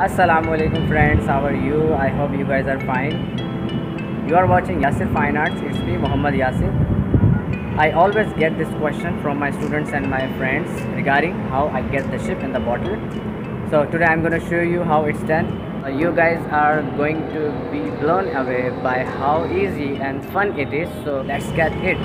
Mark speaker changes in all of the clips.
Speaker 1: Assalamu alaikum friends, how are you? I hope you guys are fine. You are watching Yasir Fine Arts, it's me Muhammad Yasir. I always get this question from my students and my friends regarding how I get the ship in the bottle. So today I'm going to show you how it's done. Uh, you guys are going to be blown away by how easy and fun it is. So let's get it.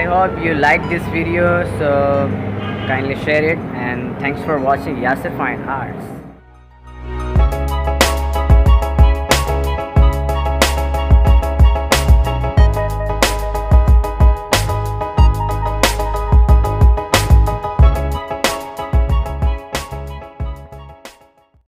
Speaker 1: I hope you like this video so kindly share it and thanks for watching Yasir Fine Arts